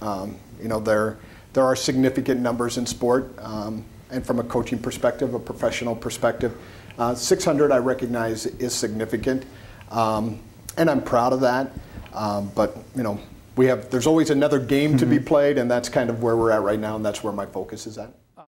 Um, you know, there, there are significant numbers in sport, um, and from a coaching perspective, a professional perspective. Uh, 600, I recognize, is significant, um, and I'm proud of that. Um, but you know, we have there's always another game to be mm-hmm. played, and that's kind of where we're at right now, and that's where my focus is at.